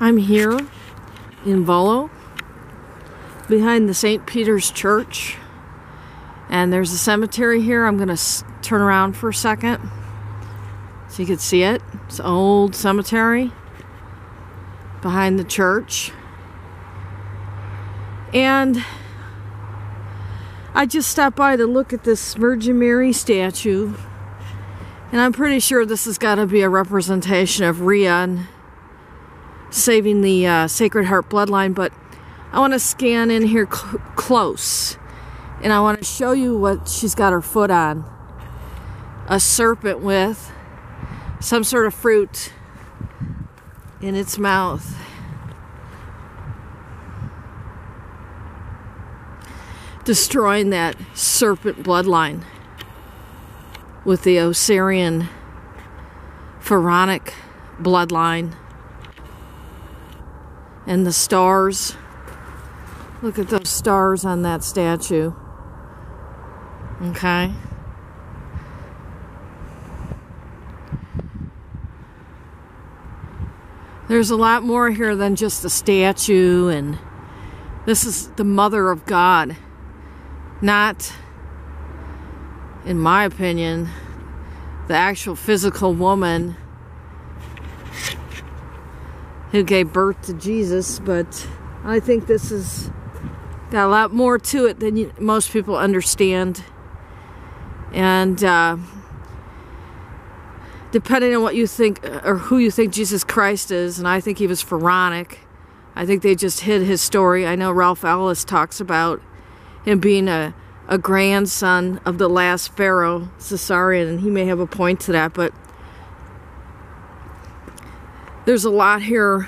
I'm here in Volo behind the St. Peter's Church. And there's a cemetery here. I'm going to turn around for a second so you can see it. It's an old cemetery behind the church. And I just stopped by to look at this Virgin Mary statue. And I'm pretty sure this has got to be a representation of Rhea saving the uh, Sacred Heart bloodline. But I want to scan in here cl close. And I want to show you what she's got her foot on. A serpent with some sort of fruit in its mouth. destroying that serpent bloodline with the Osirian pharaonic bloodline and the stars. Look at those stars on that statue. Okay. There's a lot more here than just a statue, and this is the Mother of God not, in my opinion, the actual physical woman who gave birth to Jesus, but I think this has got a lot more to it than most people understand. And uh, depending on what you think or who you think Jesus Christ is, and I think he was pharaonic. I think they just hid his story. I know Ralph Ellis talks about him being a, a grandson of the last pharaoh, Caesarion, and he may have a point to that, but there's a lot here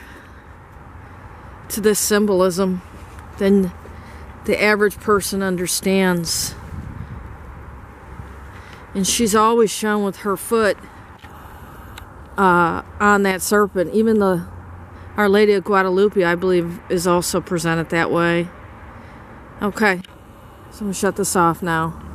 to this symbolism than the average person understands. And she's always shown with her foot uh, on that serpent. Even the Our Lady of Guadalupe, I believe, is also presented that way. Okay. So I'm going to shut this off now.